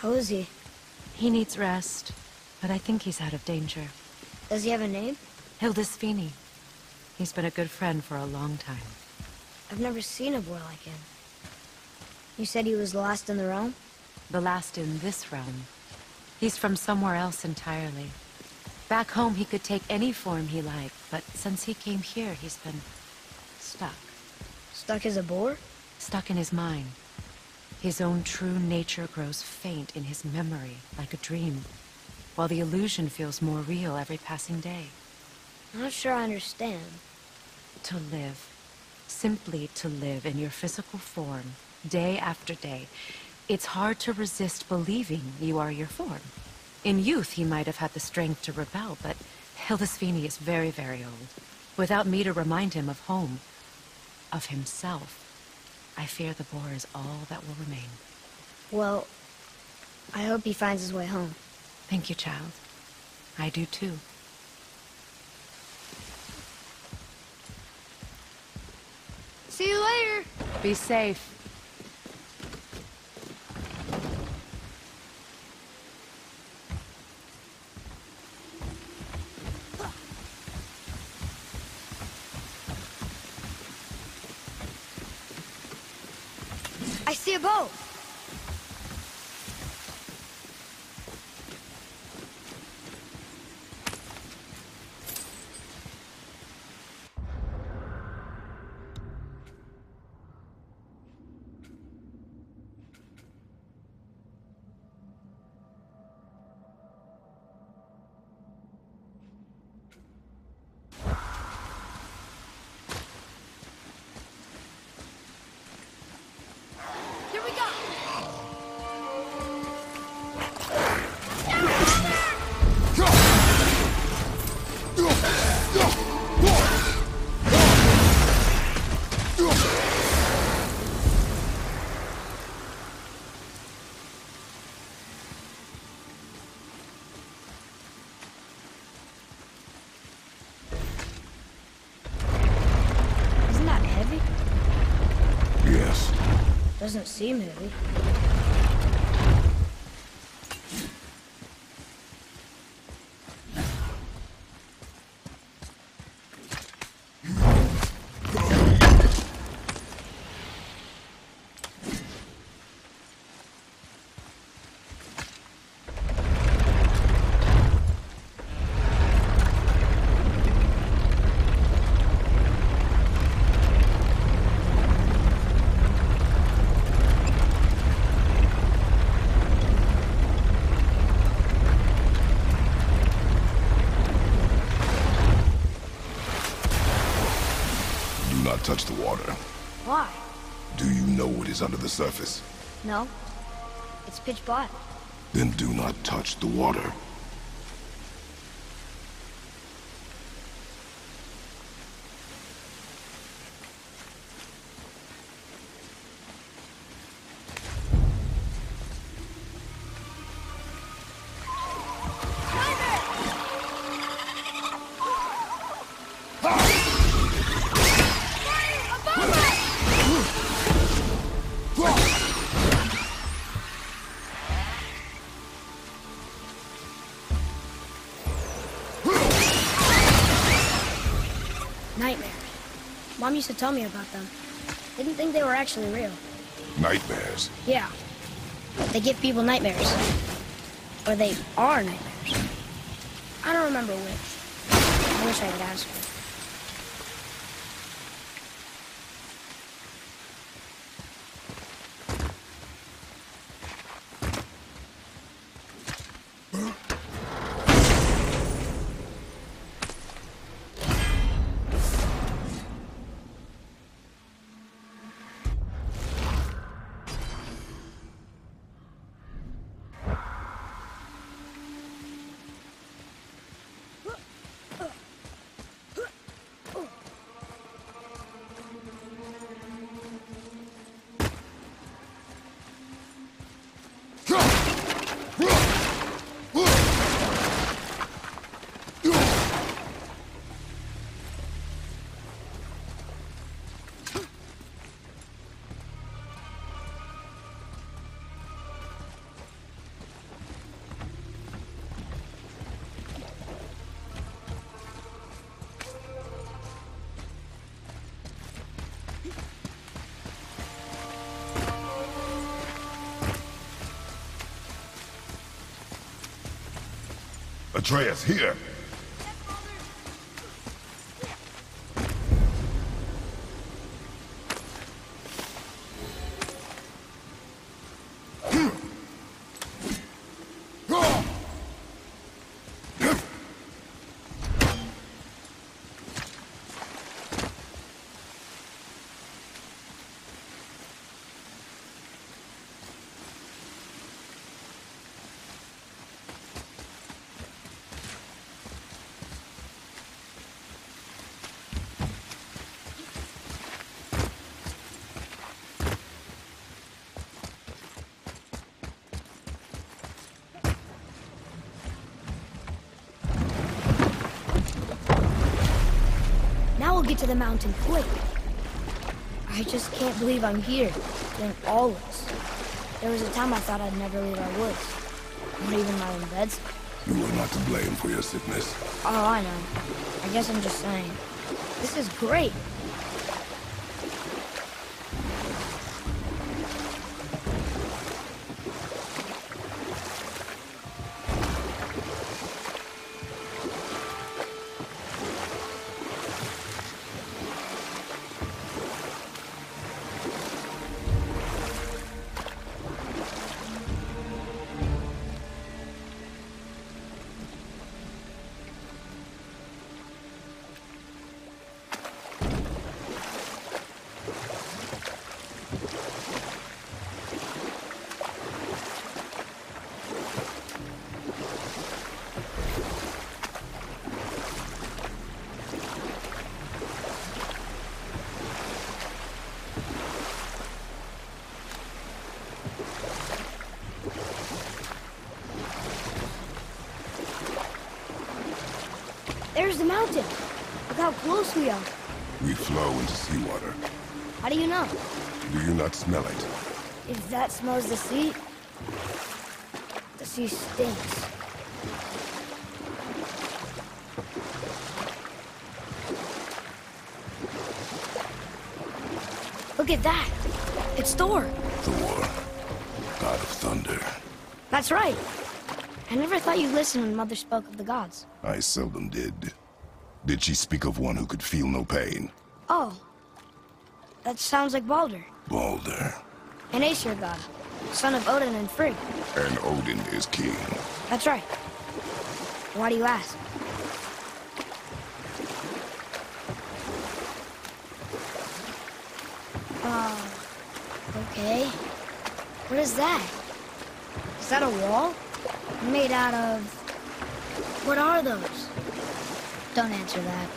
How is he? He needs rest, but I think he's out of danger. Does he have a name? Hildisvini. He's been a good friend for a long time. I've never seen a boy like him. You said he was lost in the realm? The last in this realm. He's from somewhere else entirely. Back home, he could take any form he liked, but since he came here, he's been... stuck. Stuck as a boar? Stuck in his mind. His own true nature grows faint in his memory, like a dream, while the illusion feels more real every passing day. I'm not sure I understand. To live. Simply to live in your physical form, day after day. It's hard to resist believing you are your form. In youth, he might have had the strength to rebel, but Hildisvini is very, very old. Without me to remind him of home, of himself, I fear the boar is all that will remain. Well, I hope he finds his way home. Thank you, child. I do too. See you later! Be safe. I see a boat! Doesn't seem heavy. Do not touch the water. Why? Do you know what is under the surface? No. It's pitch black. Then do not touch the water. Mom used to tell me about them. Didn't think they were actually real. Nightmares. Yeah. They give people nightmares. Or they are nightmares. I don't remember which. I wish I could ask her. Atreus, here! Get to the mountain quick. I just can't believe I'm here, in all this. There was a time I thought I'd never leave our woods. Not even my own beds. You are not to blame for your sickness. Oh, I know. I guess I'm just saying. This is great. There's the mountain. Look how close we are. We flow into seawater. How do you know? Do you not smell it? If that smells the sea, the sea stinks. Look at that. It's Thor. Thor, god of thunder. That's right. I never thought you listened when Mother spoke of the gods. I seldom did. Did she speak of one who could feel no pain? Oh. That sounds like Baldur. Baldur. an Aesir god, son of Odin and Frigg. And Odin is king. That's right. Why do you ask? Oh, okay. What is that? Is that a wall? Made out of... What are those? Don't answer that.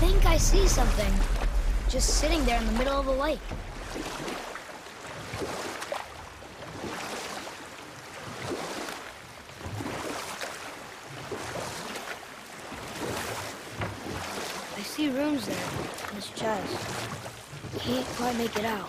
I think I see something. Just sitting there in the middle of a lake. I see rooms there in his chest. Can't quite make it out.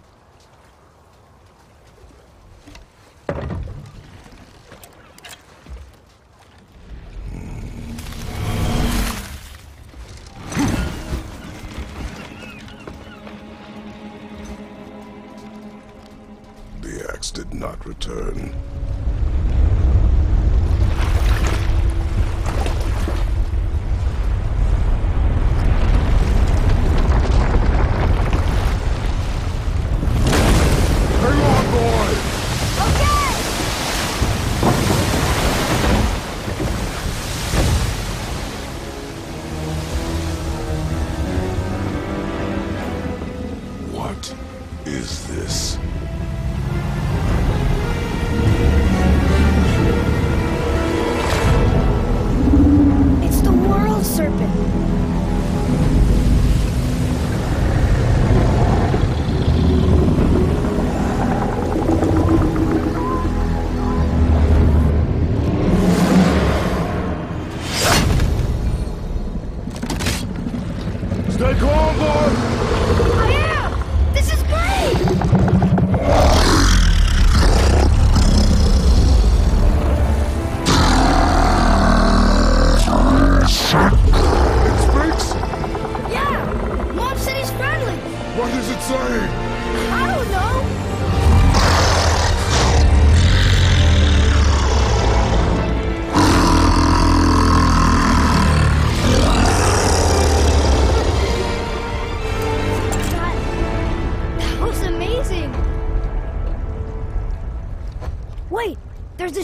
Is this?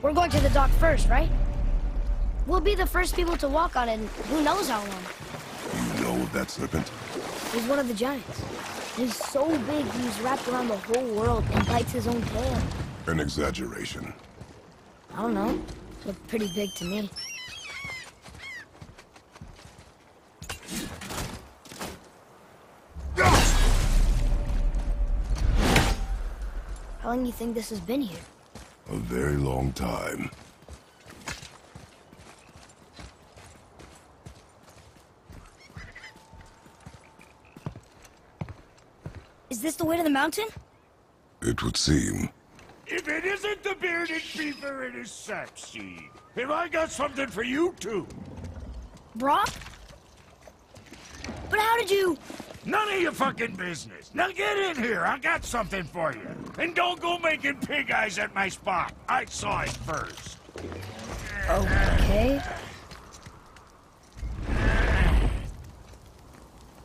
We're going to the dock first, right? We'll be the first people to walk on it in who knows how long. You know of that serpent? He's one of the giants. He's so big he's wrapped around the whole world and bites his own tail. An exaggeration. I don't know. Looked pretty big to me. How long do you think this has been here? A very long time. Is this the way to the mountain? It would seem. If it isn't the bearded beaver, it is Sackseed. And I got something for you, too. Brok? But how did you... None of your fucking business. Now get in here. I got something for you. And don't go making pig eyes at my spot. I saw it first. Okay.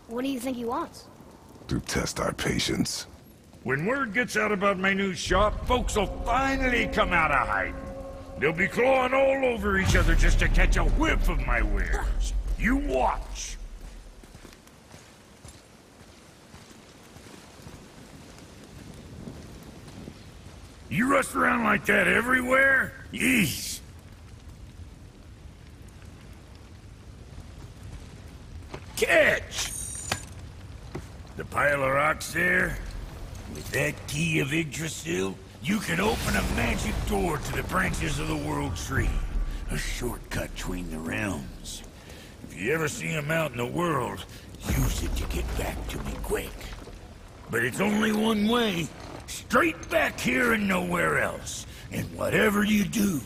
What do you think he wants? To test our patience. When word gets out about my new shop, folks will finally come out of hiding. They'll be clawing all over each other just to catch a whiff of my wares. You watch. You rush around like that everywhere? Yeesh. Catch! The pile of rocks there? With that key of Yggdrasil, you can open a magic door to the branches of the World Tree. A shortcut between the realms. If you ever see him out in the world, use it to get back to me quick. But it's only one way. Straight back here and nowhere else. And whatever you do,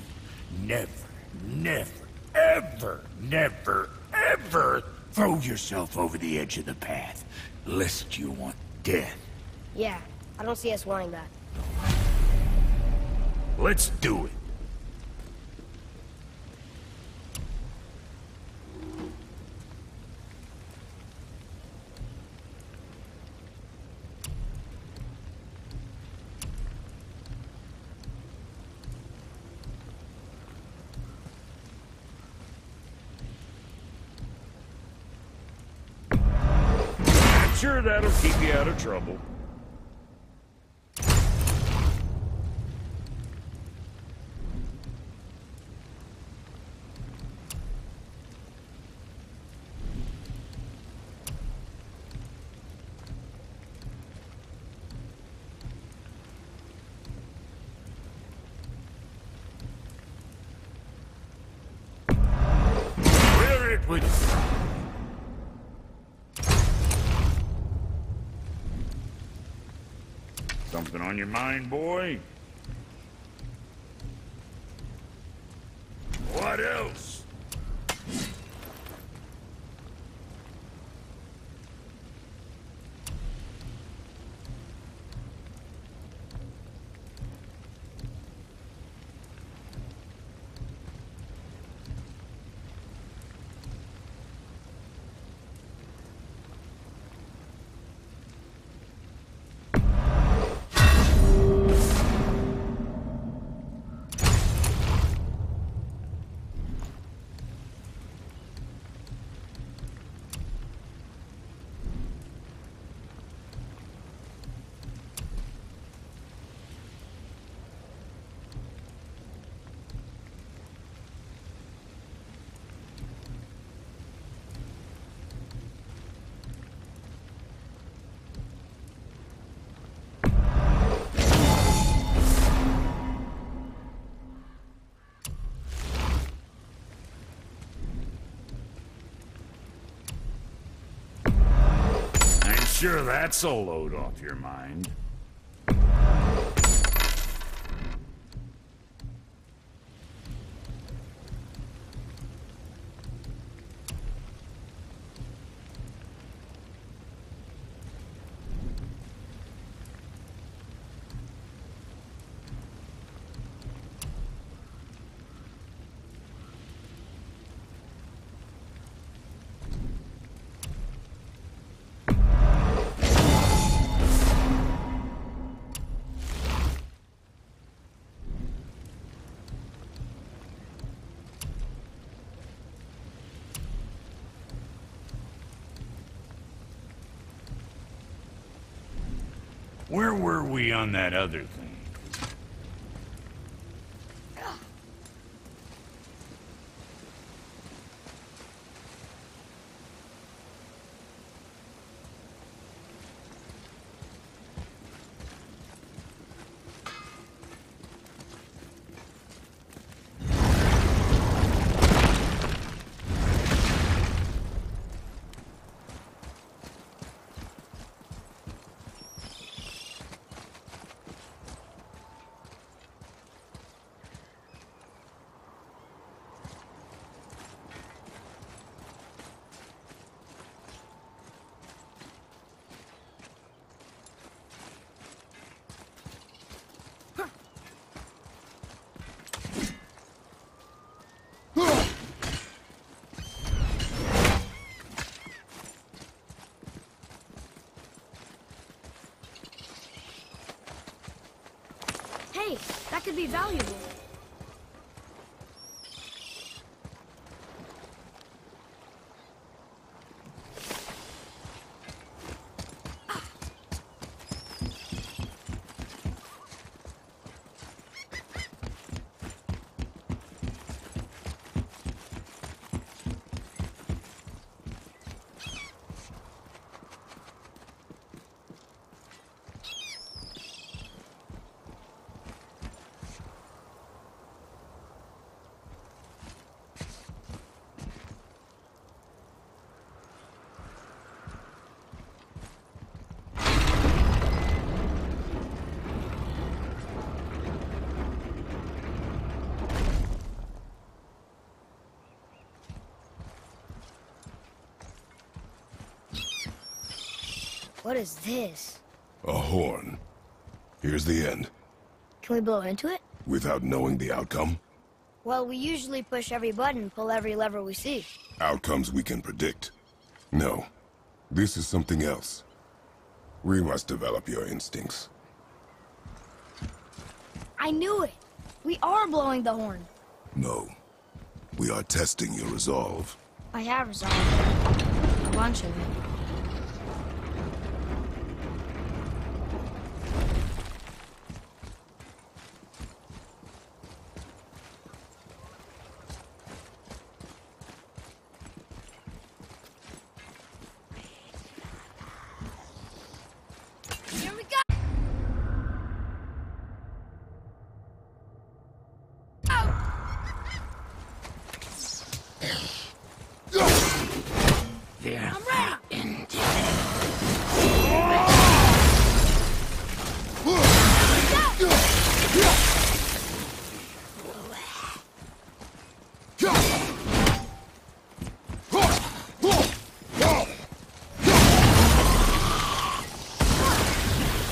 never, never, ever, never, ever Throw yourself over the edge of the path, lest you want death. Yeah, I don't see us wanting that. Let's do it. Sure, that'll keep you out of trouble. Clear it with Something on your mind, boy? What else? Sure that's a load off your mind. Where were we on that other thing? Hey, that could be valuable. What is this? A horn. Here's the end. Can we blow into it? Without knowing the outcome, Well, we usually push every button, pull every lever we see. outcomes we can predict. No, this is something else. We must develop your instincts. I knew it! We are blowing the horn. No, we are testing your resolve. I have resolve. a bunch of it. Here we go! There.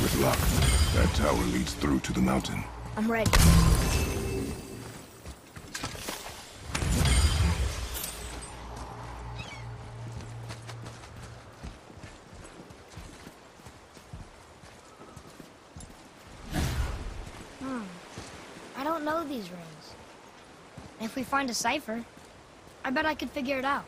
With luck, that tower leads through to the mountain. I'm ready. Hmm. I don't know these rings. If we find a cipher, I bet I could figure it out.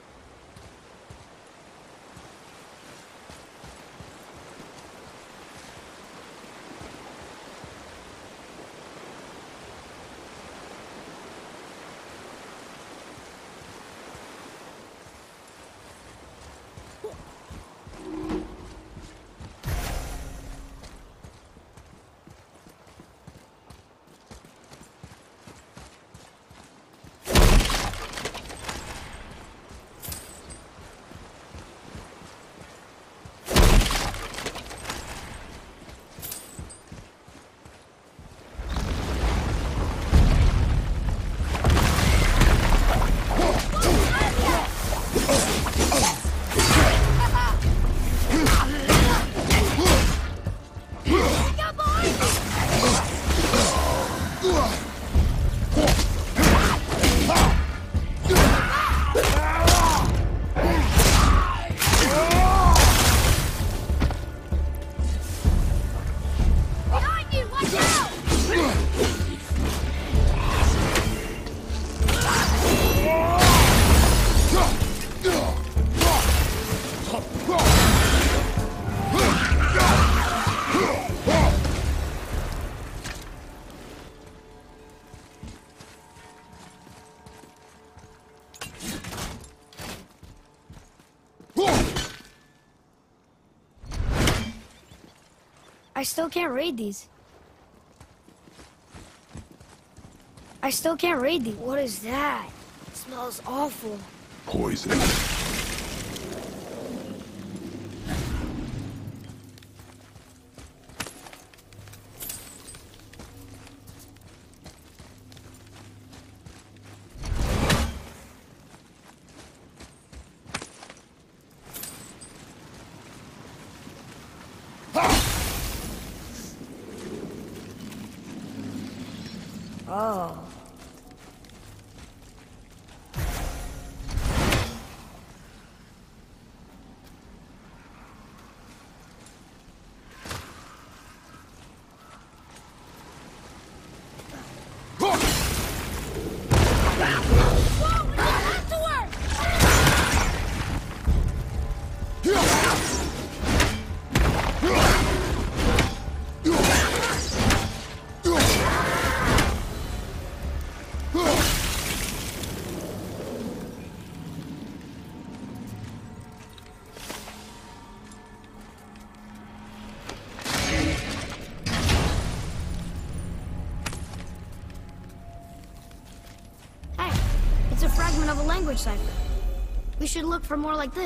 I still can't read these. I still can't read these. What is that? It smells awful. Poison. Cipher. We should look for more like this.